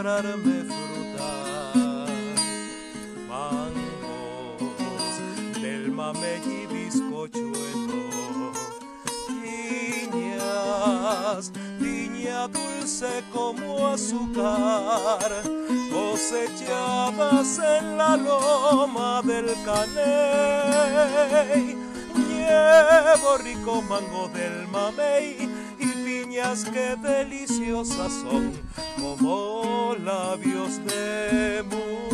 comprarme fruta, mangos del mamey y bizcochuelo, piñas, piña dulce como azúcar, cosechadas en la loma del caney, llevo rico mango del mamey piñas que deliciosas son como labios de mujer.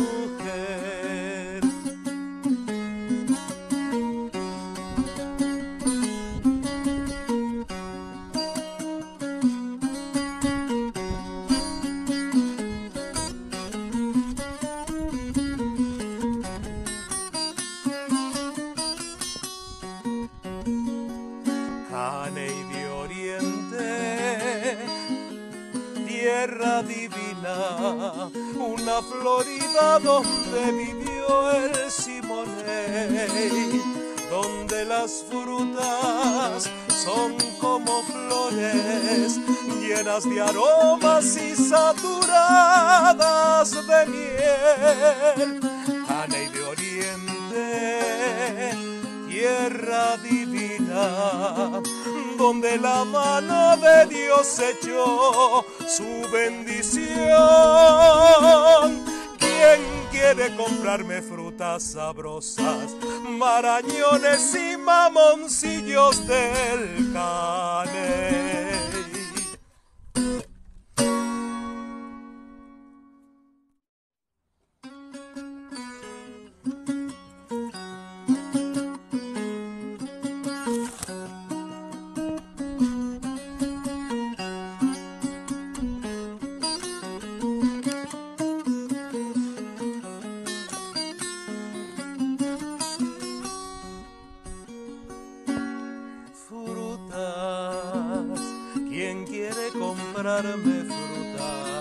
Tierra divina, una Florida donde vivió el Simonei, donde las frutas son como flores llenas de aromas y saturadas de miel. Tierra divina, donde la mano de Dios echó su bendición. ¿Quién quiere comprarme frutas sabrosas, marañones y mamoncillos del caney? de comprarme fruta.